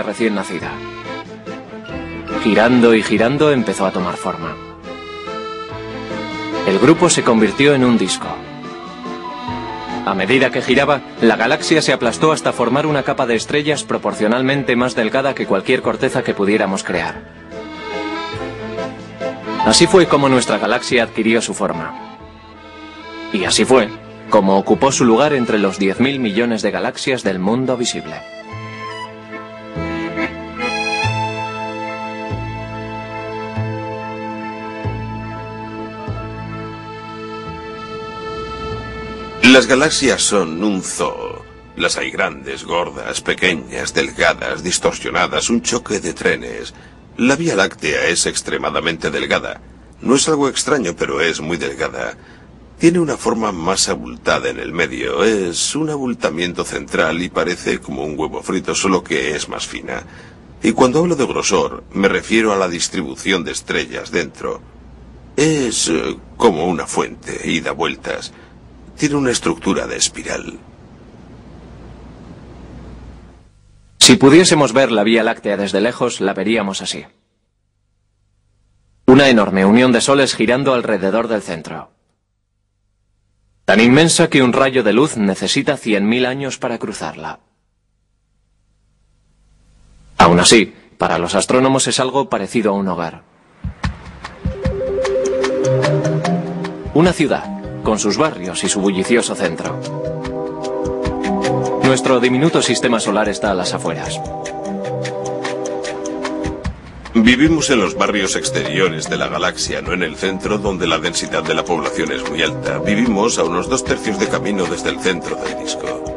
recién nacida. Girando y girando empezó a tomar forma. El grupo se convirtió en un disco. A medida que giraba, la galaxia se aplastó hasta formar una capa de estrellas proporcionalmente más delgada que cualquier corteza que pudiéramos crear. Así fue como nuestra galaxia adquirió su forma. Y así fue como ocupó su lugar entre los 10.000 millones de galaxias del mundo visible. Las galaxias son un zoo. Las hay grandes, gordas, pequeñas, delgadas, distorsionadas, un choque de trenes. La Vía Láctea es extremadamente delgada. No es algo extraño, pero es muy delgada. Tiene una forma más abultada en el medio. Es un abultamiento central y parece como un huevo frito, solo que es más fina. Y cuando hablo de grosor, me refiero a la distribución de estrellas dentro. Es eh, como una fuente y da vueltas. Tiene una estructura de espiral. Si pudiésemos ver la Vía Láctea desde lejos, la veríamos así. Una enorme unión de soles girando alrededor del centro. Tan inmensa que un rayo de luz necesita 100.000 años para cruzarla. Aún así, para los astrónomos es algo parecido a un hogar. Una ciudad, con sus barrios y su bullicioso centro. Nuestro diminuto sistema solar está a las afueras. Vivimos en los barrios exteriores de la galaxia, no en el centro donde la densidad de la población es muy alta. Vivimos a unos dos tercios de camino desde el centro del disco.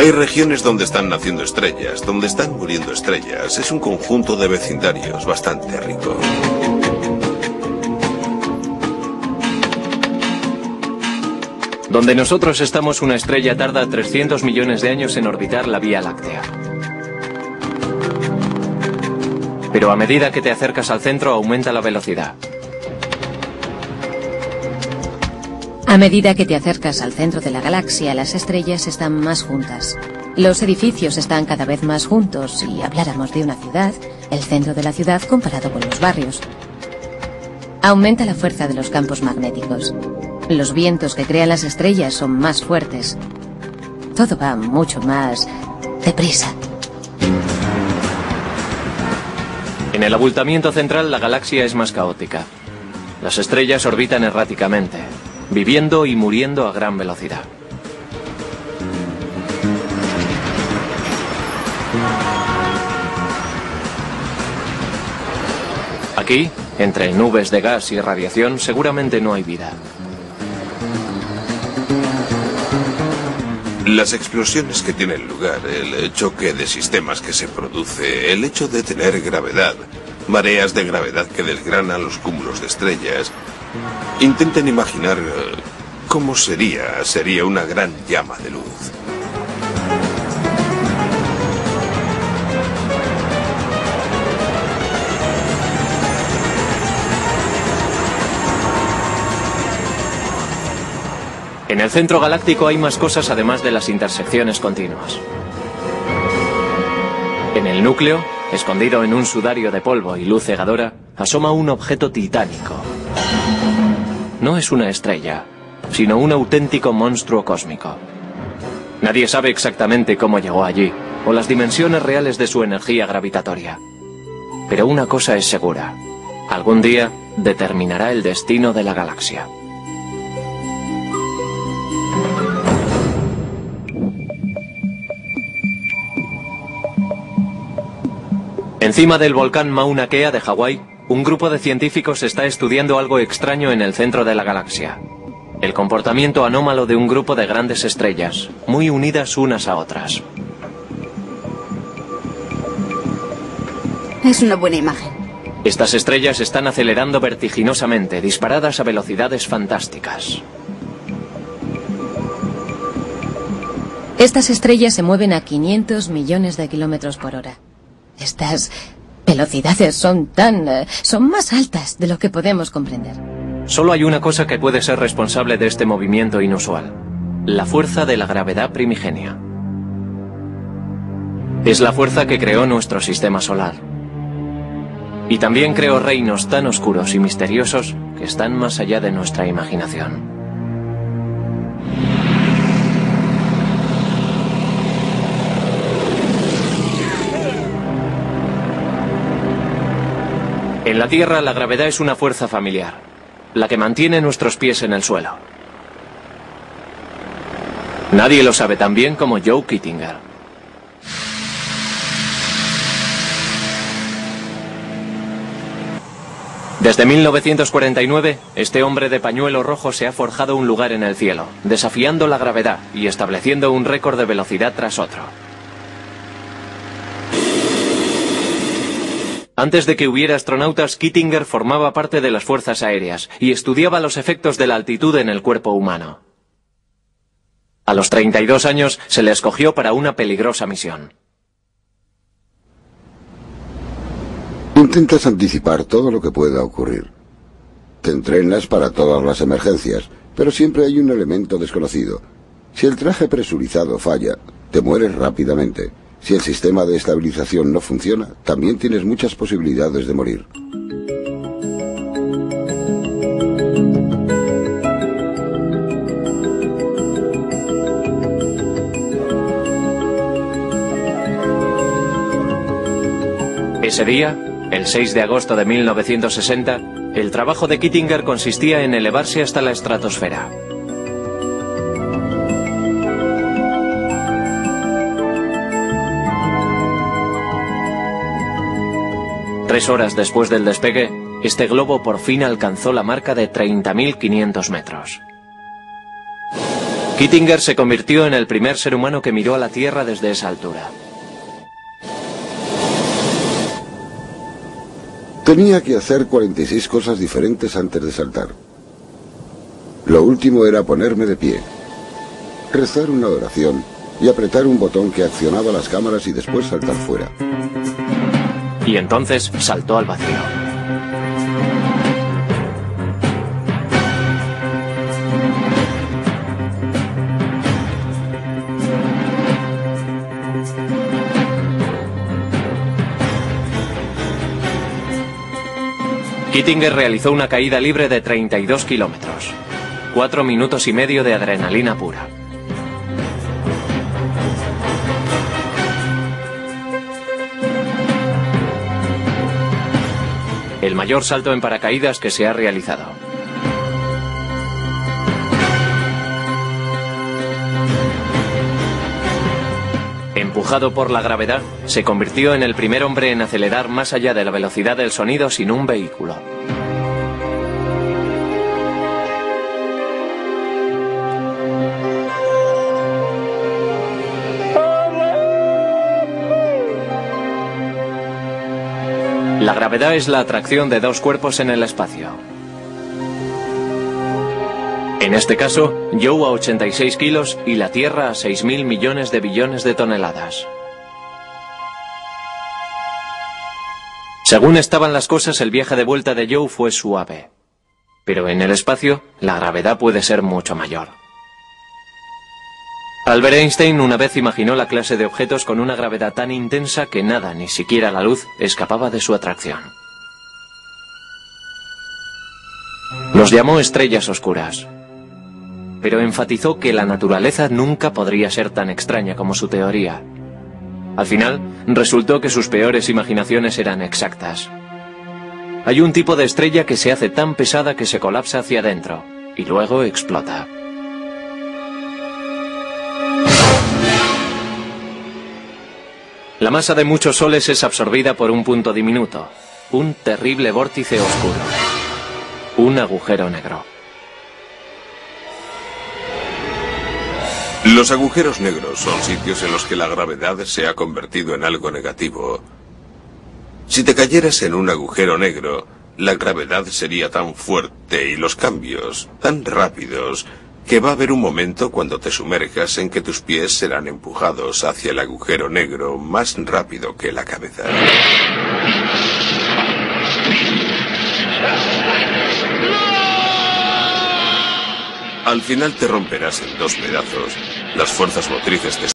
Hay regiones donde están naciendo estrellas, donde están muriendo estrellas. Es un conjunto de vecindarios bastante rico. Donde nosotros estamos, una estrella tarda 300 millones de años en orbitar la Vía Láctea. Pero a medida que te acercas al centro aumenta la velocidad. A medida que te acercas al centro de la galaxia, las estrellas están más juntas. Los edificios están cada vez más juntos. Si habláramos de una ciudad, el centro de la ciudad comparado con los barrios. Aumenta la fuerza de los campos magnéticos. Los vientos que crean las estrellas son más fuertes. Todo va mucho más deprisa. En el abultamiento central la galaxia es más caótica. Las estrellas orbitan erráticamente, viviendo y muriendo a gran velocidad. Aquí, entre nubes de gas y radiación, seguramente no hay vida. Las explosiones que tienen lugar, el choque de sistemas que se produce, el hecho de tener gravedad, mareas de gravedad que desgranan los cúmulos de estrellas. Intenten imaginar eh, cómo sería, sería una gran llama de luz. En el centro galáctico hay más cosas además de las intersecciones continuas. En el núcleo, escondido en un sudario de polvo y luz cegadora, asoma un objeto titánico. No es una estrella, sino un auténtico monstruo cósmico. Nadie sabe exactamente cómo llegó allí, o las dimensiones reales de su energía gravitatoria. Pero una cosa es segura. Algún día determinará el destino de la galaxia. Encima del volcán Mauna Kea de Hawái, un grupo de científicos está estudiando algo extraño en el centro de la galaxia. El comportamiento anómalo de un grupo de grandes estrellas, muy unidas unas a otras. Es una buena imagen. Estas estrellas están acelerando vertiginosamente, disparadas a velocidades fantásticas. Estas estrellas se mueven a 500 millones de kilómetros por hora. Estas velocidades son tan... eh, son más altas de lo que podemos comprender. Solo hay una cosa que puede ser responsable de este movimiento inusual. La fuerza de la gravedad primigenia. Es la fuerza que creó nuestro sistema solar. Y también creó reinos tan oscuros y misteriosos que están más allá de nuestra imaginación. En la Tierra la gravedad es una fuerza familiar, la que mantiene nuestros pies en el suelo. Nadie lo sabe tan bien como Joe Kittinger. Desde 1949, este hombre de pañuelo rojo se ha forjado un lugar en el cielo, desafiando la gravedad y estableciendo un récord de velocidad tras otro. Antes de que hubiera astronautas, Kittinger formaba parte de las fuerzas aéreas y estudiaba los efectos de la altitud en el cuerpo humano. A los 32 años se le escogió para una peligrosa misión. Intentas anticipar todo lo que pueda ocurrir. Te entrenas para todas las emergencias, pero siempre hay un elemento desconocido. Si el traje presurizado falla, te mueres rápidamente. Si el sistema de estabilización no funciona, también tienes muchas posibilidades de morir. Ese día, el 6 de agosto de 1960, el trabajo de Kittinger consistía en elevarse hasta la estratosfera. Tres horas después del despegue, este globo por fin alcanzó la marca de 30.500 metros. Kittinger se convirtió en el primer ser humano que miró a la Tierra desde esa altura. Tenía que hacer 46 cosas diferentes antes de saltar. Lo último era ponerme de pie, rezar una oración y apretar un botón que accionaba las cámaras y después saltar fuera y entonces saltó al vacío. Kittinger realizó una caída libre de 32 kilómetros. Cuatro minutos y medio de adrenalina pura. El mayor salto en paracaídas que se ha realizado. Empujado por la gravedad, se convirtió en el primer hombre en acelerar más allá de la velocidad del sonido sin un vehículo. La gravedad es la atracción de dos cuerpos en el espacio. En este caso, Joe a 86 kilos y la Tierra a 6.000 millones de billones de toneladas. Según estaban las cosas, el viaje de vuelta de Joe fue suave. Pero en el espacio, la gravedad puede ser mucho mayor. Albert Einstein una vez imaginó la clase de objetos con una gravedad tan intensa que nada, ni siquiera la luz, escapaba de su atracción. Los llamó estrellas oscuras, pero enfatizó que la naturaleza nunca podría ser tan extraña como su teoría. Al final, resultó que sus peores imaginaciones eran exactas. Hay un tipo de estrella que se hace tan pesada que se colapsa hacia adentro y luego explota. La masa de muchos soles es absorbida por un punto diminuto, un terrible vórtice oscuro, un agujero negro. Los agujeros negros son sitios en los que la gravedad se ha convertido en algo negativo. Si te cayeras en un agujero negro, la gravedad sería tan fuerte y los cambios tan rápidos que va a haber un momento cuando te sumerjas en que tus pies serán empujados hacia el agujero negro más rápido que la cabeza. Al final te romperás en dos pedazos. Las fuerzas motrices te